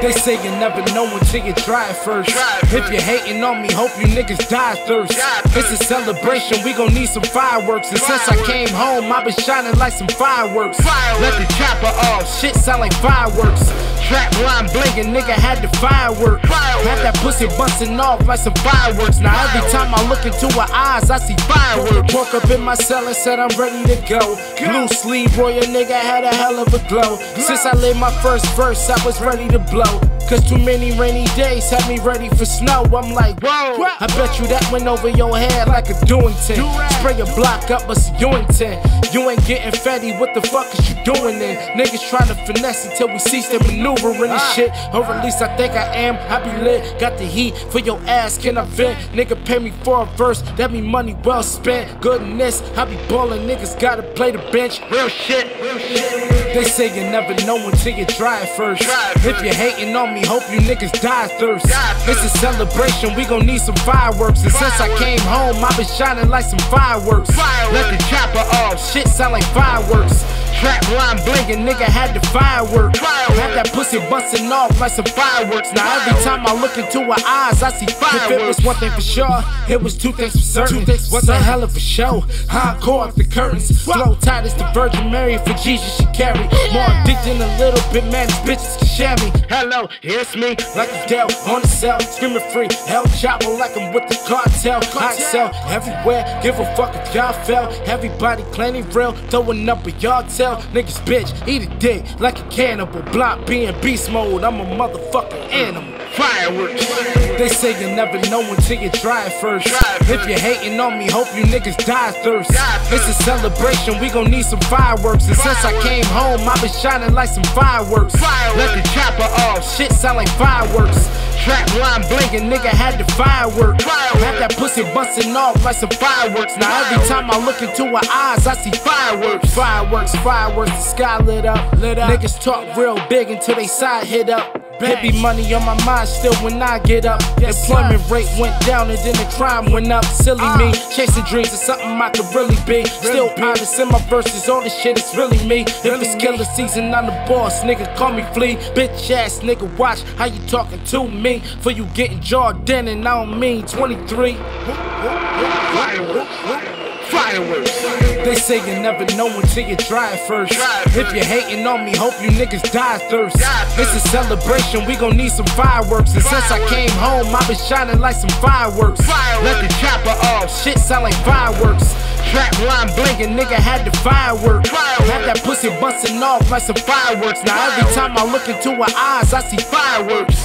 They say you never know until you try it first. Try it If first. you hating on me, hope you niggas die thirst. Die It's a celebration, we gon' need some fireworks. And since I came home, i been shining like some fireworks. Fireworks. Let the chopper off, shit sound like fireworks. Trap line blinking, nigga had the firework. Fireworks. Had that pussy busting off like some fireworks. Now every time I look into her eyes, I see fireworks. Woke up in my cell and said I'm ready to go. Blue sleeve royal nigga had a hell of a glow. Since I laid my first verse, I was ready to blow. Cause too many rainy days had me ready for snow. I'm like, whoa. I bet you that went over your head like a Doington. Spray your block up, but it's Ewington. You ain't getting fatty, what the fuck is you doing then? Niggas trying to finesse until we cease their maneuvering and ah. shit. Or at least I think I am. I be lit, got the heat for your ass. Can I vent? Nigga pay me for a verse, that be money well spent. Goodness, I be ballin', niggas gotta play the bench. Real shit, real shit. They say you never know until you try it first. Try it If you hating on me, hope you niggas die thirst. It's a celebration, we gon' need some fireworks. And since I came home, i been shining like some fireworks. Let the chopper off, shit sound like fireworks. Trap line blinking, nigga had the firework. Fireworks. Had that pussy busting off like some fireworks. Now every time I look into her eyes, I see fireworks. If it was one thing for sure, it was two things for certain. What the hell of a show? Hardcore off the curtains. Flow tight as the Virgin Mary for Jesus she carry. More addicted a little bit, man, these bitches can share me. Hello, it's me, like Adele on the cell, screaming free. Hell chopper like I'm with the cartel. I sell everywhere, give a fuck if y'all fell. Everybody claiming real, throwing up a yard tell. Niggas bitch, eat a dick like a cannibal. Block being beast mode, I'm a motherfucking animal. Fireworks. They say you never know until you try it first. If first. you hating on me, hope you niggas die thirst. It's a celebration, we gon' need some fireworks. And since I came home, i been shining like some fireworks. Let the chopper off, shit sound like fireworks. Trap line blinking, nigga had the firework. Fireworks. Had that pussy busting off like some fireworks. Now every time I look into her eyes, I see fireworks. Fireworks, fireworks, the sky lit up. Lit up. Niggas talk real big until they side hit up. Be money on my mind still when I get up. Employment rate went down and then the crime went up. Silly me, chasing dreams is something I could really be. Still honest in my verses, all this shit is really me. If it's killer season, I'm the boss, nigga call me flea. Bitch ass nigga, watch how you talking to me. For you getting Jordan and I don't mean 23. Fireworks. Fireworks. They say you never know until you try it first. Try it If you hating on me, hope you niggas die thirst. Die It's a celebration, we gon' need some fireworks. And since I came home, i been shining like some fireworks. Fireworks. Let the chopper off, shit sound like fireworks. Trap line blinking, nigga had the firework. Fireworks. Had that pussy busting off like some fireworks. Now every time I look into her eyes, I see fireworks.